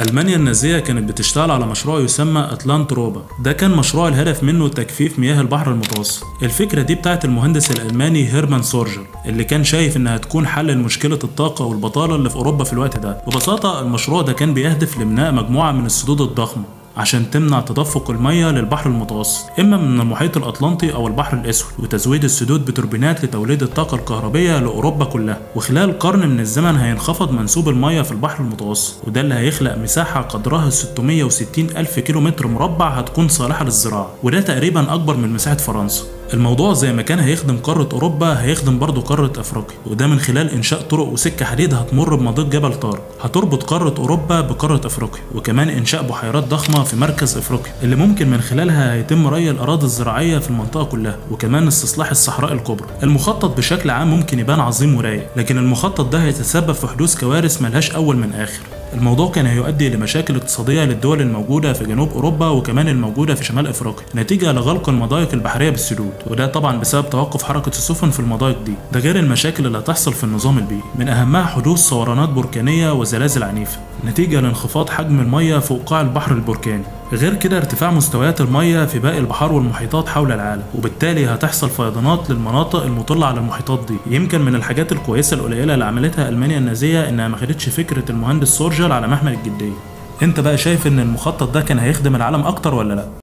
ألمانيا النازية كانت بتشتغل على مشروع يسمى أتلانتروبا. ده كان مشروع الهدف منه تجفيف مياه البحر المتوسط. الفكرة دي بتاعت المهندس الألماني هيرمان سورجل اللي كان شايف إنها تكون حل لمشكلة الطاقة والبطالة اللي في أوروبا في الوقت ده. ببساطة المشروع ده كان بيهدف لبناء مجموعة من السدود الضخمة. عشان تمنع تدفق المياه للبحر المتوسط إما من المحيط الأطلنطي أو البحر الأسود وتزويد السدود بتوربينات لتوليد الطاقة الكهربية لأوروبا كلها. وخلال قرن من الزمن هينخفض منسوب المياه في البحر المتوسط وده اللي هيخلق مساحة قدرها 660 ألف كيلومتر مربع هتكون صالحة للزراعة وده تقريبا أكبر من مساحة فرنسا. الموضوع زي ما كان هيخدم قارة أوروبا هيخدم برضه قارة أفريقيا. وده من خلال إنشاء طرق وسكة حديد هتمر بمضيق جبل طارق. هتربط قارة أوروبا بقارة أفريقيا وكمان إنشاء بحيرات ضخمة في مركز أفريقيا. اللي ممكن من خلالها هيتم ري الأراضي الزراعية في المنطقة كلها وكمان استصلاح الصحراء الكبرى. المخطط بشكل عام ممكن يبان عظيم ورايق لكن المخطط ده هيتسبب في حدوث كوارث ملهاش أول من آخر. الموضوع كان هيؤدي لمشاكل اقتصادية للدول الموجودة في جنوب أوروبا وكمان الموجودة في شمال أفريقيا نتيجة لغلق المضايق البحرية بالسدود وده طبعا بسبب توقف حركة السفن في المضايق دي. ده غير المشاكل اللي هتحصل في النظام البيئي. من أهمها حدوث صورانات بركانية وزلازل عنيفة نتيجة لانخفاض حجم المية فوق قاع البحر البركاني. غير كده ارتفاع مستويات المية في باقي البحار والمحيطات حول العالم وبالتالي هتحصل فيضانات للمناطق المطلة على المحيطات دي. يمكن من الحاجات الكويسة القليلة اللي عملتها ألمانيا النازية إنها ما خدتش فكرة المهندس سورجر على محمل الجدية. أنت بقى شايف إن المخطط ده كان هيخدم العالم أكتر ولا لأ؟